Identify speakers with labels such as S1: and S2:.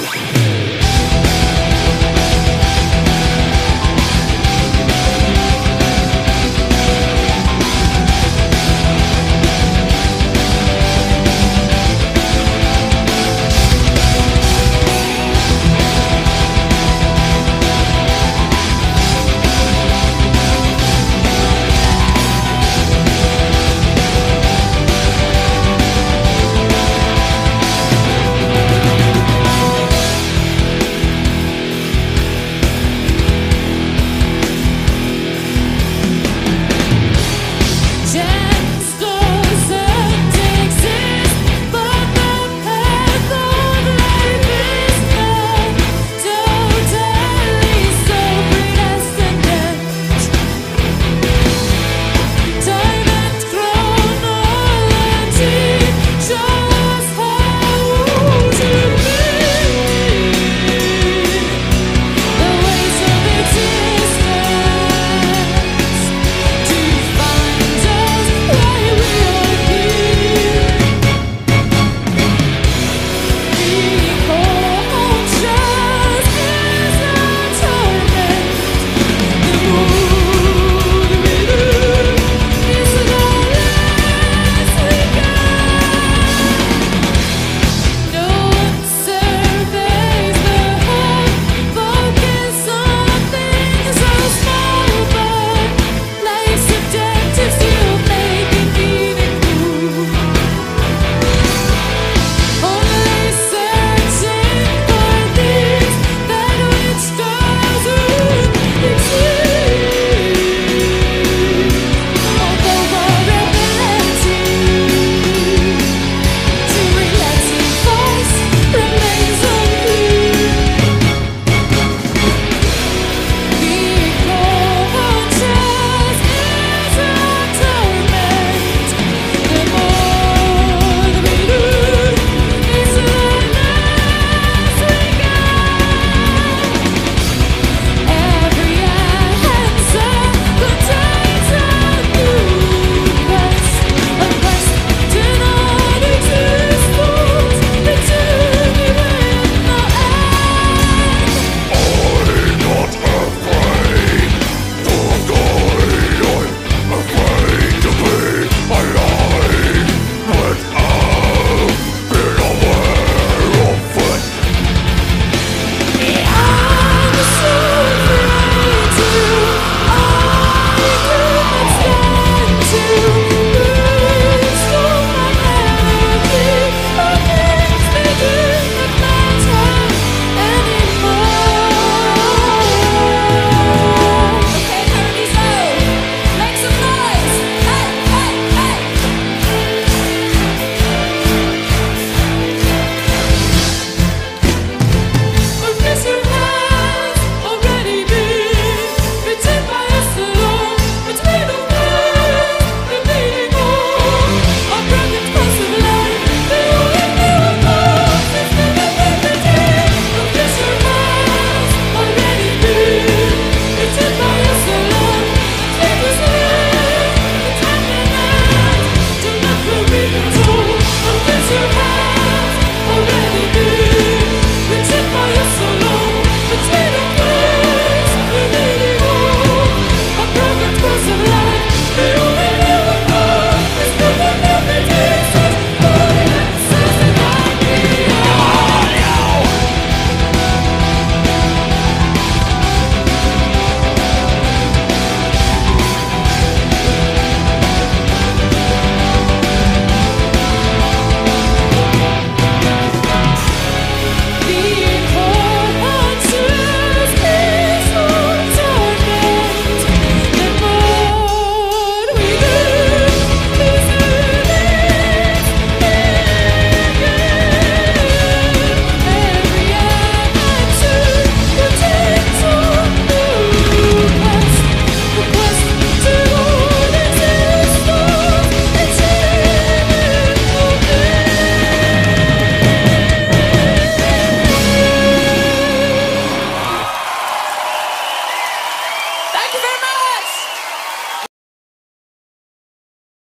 S1: Bye.